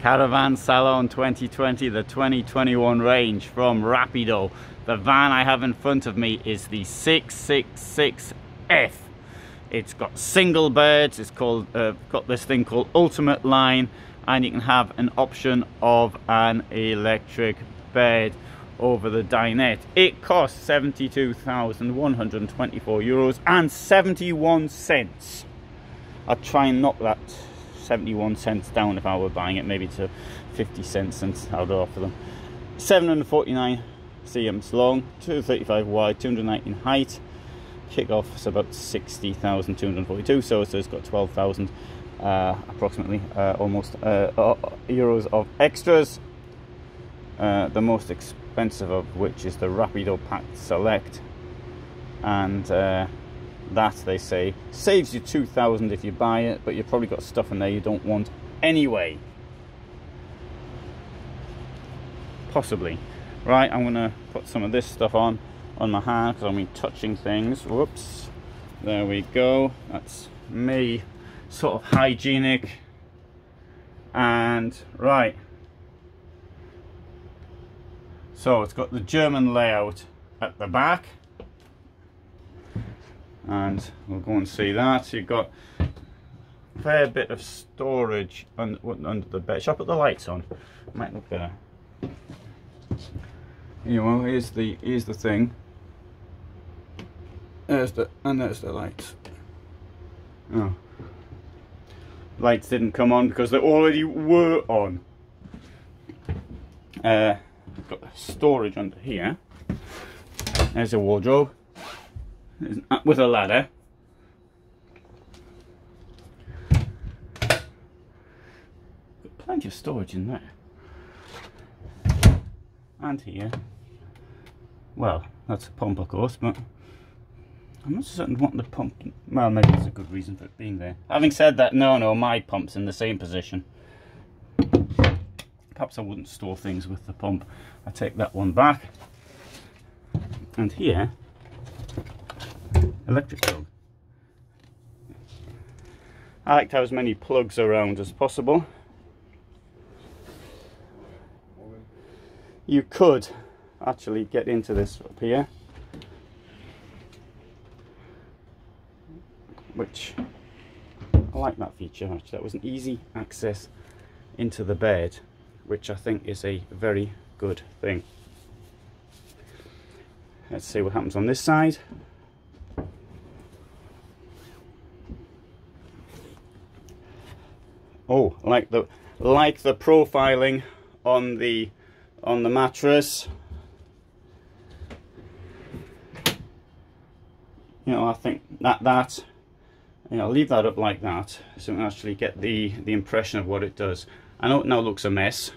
Caravan Salon 2020, the 2021 range from Rapido. The van I have in front of me is the 666F. It's got single beds, it's called uh, got this thing called Ultimate Line, and you can have an option of an electric bed over the dinette. It costs 72,124 euros and 71 cents. I'll try and knock that 71 cents down if I were buying it, maybe to 50 cents and I would offer them. 749 cms long, 235 wide, 219 height. Kickoff is about 60,242, so it's got 12,000 uh, approximately, uh, almost uh, uh euros of extras. Uh, the most expensive of which is the Rapido Pack Select, and uh, that they say saves you 2,000 if you buy it, but you've probably got stuff in there you don't want anyway. Possibly. Right, I'm gonna put some of this stuff on on my hand because I'm touching things. Whoops. There we go. That's me sort of hygienic and right so it's got the German layout at the back and we'll go and see that. You've got a fair bit of storage under, under the bed. Shall I put the lights on? Might look better. You know here's the here's the thing. There's the and there's the lights. Oh. Lights didn't come on because they already were on. Uh, got storage under here. There's a wardrobe with a ladder. Plenty of storage in there. And here. Well, that's a pump of course, but I'm not certain what the pump... Well, maybe there's a good reason for it being there. Having said that, no, no, my pump's in the same position. Perhaps I wouldn't store things with the pump. I take that one back. And here, electric plug. I like to have as many plugs around as possible. You could actually get into this up here which I like that feature actually. That was an easy access into the bed, which I think is a very good thing. Let's see what happens on this side. Oh, like the like the profiling on the on the mattress. You know, I think that that you know, I'll leave that up like that so we can actually get the, the impression of what it does. I know it now looks a mess.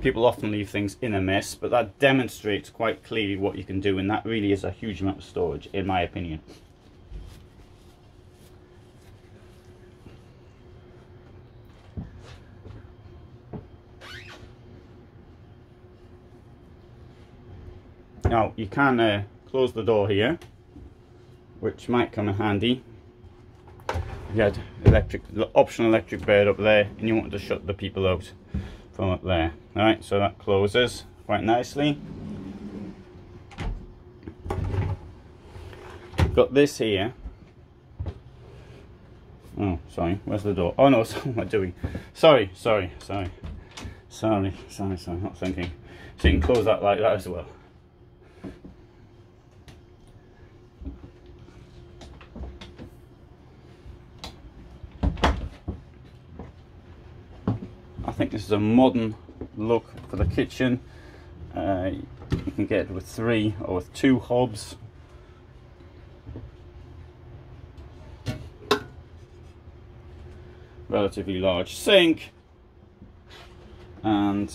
People often leave things in a mess, but that demonstrates quite clearly what you can do, and that really is a huge amount of storage, in my opinion. Now, you can uh, close the door here, which might come in handy. You had electric optional electric bed up there and you wanted to shut the people out from up there. All right so that closes quite nicely. Got this here. Oh sorry where's the door? Oh no what am I doing sorry sorry sorry. Sorry sorry sorry not thinking. So you can close that like that as well I think this is a modern look for the kitchen. Uh, you can get it with three or with two hobs. Relatively large sink and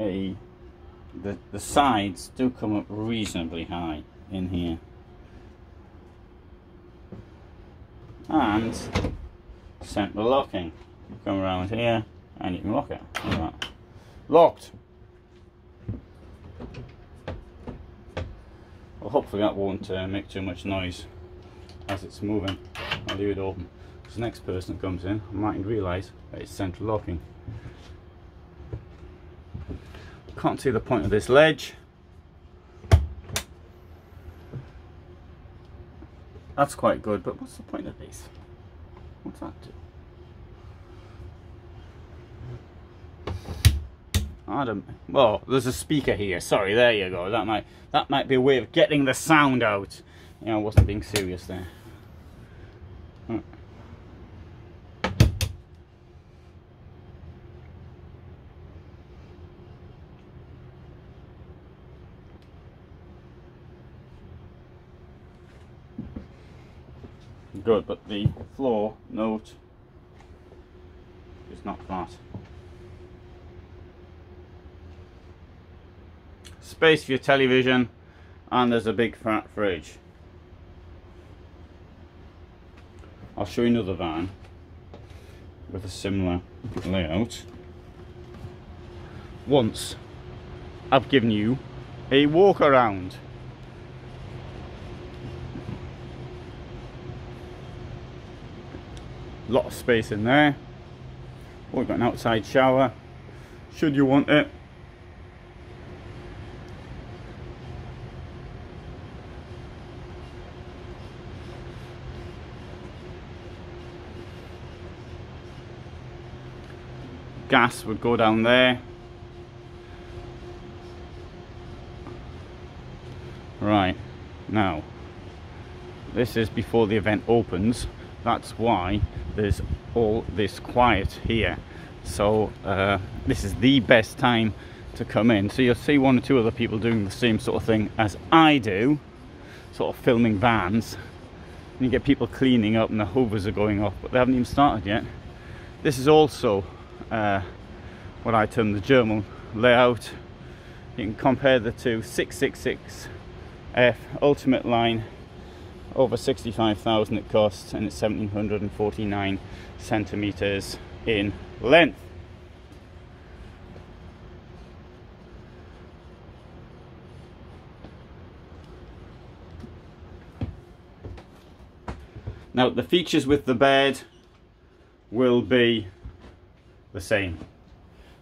a the, the sides do come up reasonably high in here. And central locking. Come around here and you can lock it. Like Locked. Well, hopefully that won't uh, make too much noise as it's moving. I'll leave it open. Because the next person that comes in mightn't realise that it's central locking. Can't see the point of this ledge. That's quite good, but what's the point of these? What's that do? I don't. Well, there's a speaker here. Sorry, there you go. That might that might be a way of getting the sound out. You know, I wasn't being serious there. Good, but the floor note is not flat. space for your television and there's a big fat fridge. I'll show you another van with a similar layout. Once I've given you a walk around. Lot of space in there. Oh, we've got an outside shower, should you want it. gas would go down there right now this is before the event opens that's why there's all this quiet here. So uh, this is the best time to come in. So you'll see one or two other people doing the same sort of thing as I do sort of filming vans. And you get people cleaning up and the hoovers are going off but they haven't even started yet. This is also uh, what I term the German layout. You can compare the two. 666F Ultimate line over 65,000 it costs and it's 1749 centimeters in length. Now the features with the bed will be the same.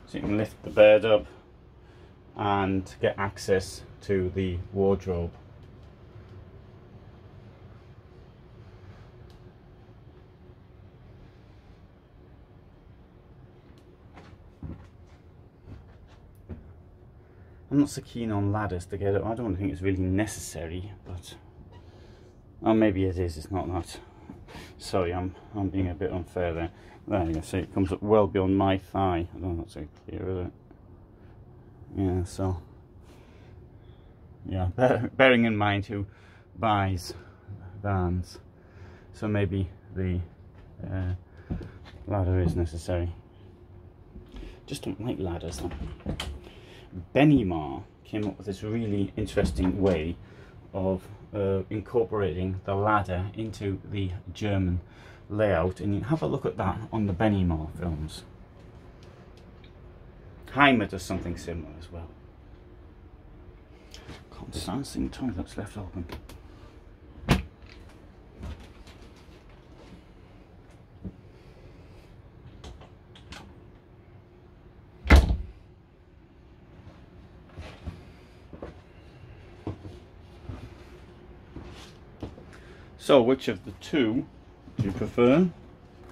So you can lift the bed up and get access to the wardrobe. I'm not so keen on ladders to get up. I don't think it's really necessary, but oh, maybe it is. It's not that. Sorry, I'm I'm being a bit unfair there. There you see, it comes up well beyond my thigh. I don't know that's clear, is it? Yeah, so yeah, bearing in mind who buys vans, so maybe the uh, ladder is necessary. Just don't like ladders. Though. Benimar came up with this really interesting way of uh, incorporating the ladder into the German layout and you have a look at that on the Benimar films. Hymer does something similar as well. Seeing toilets left open. So which of the two do you prefer?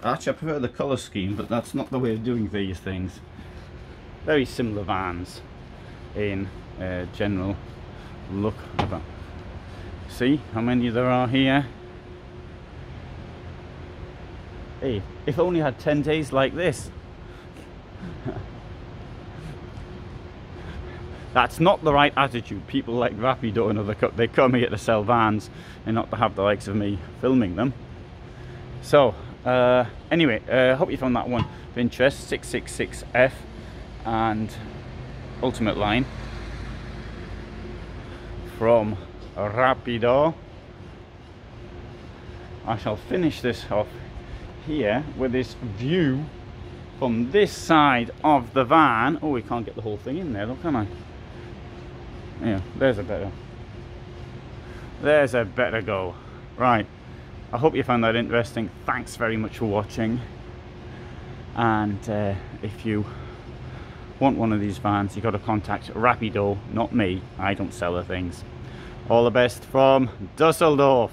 Actually I prefer the colour scheme but that's not the way of doing these things. Very similar vans in uh, general look. See how many there are here? Hey, if only I had 10 days like this. That's not the right attitude. People like Rapido and other, they come here to sell vans and not to have the likes of me filming them. So, uh, anyway, uh, hope you found that one of interest. 666F and Ultimate Line from Rapido. I shall finish this off here with this view from this side of the van. Oh, we can't get the whole thing in there, though, can I? Yeah, there's a better. There's a better go. Right, I hope you found that interesting. Thanks very much for watching. And uh, if you want one of these vans, you've got to contact Rapido, not me. I don't sell the things. All the best from Dusseldorf.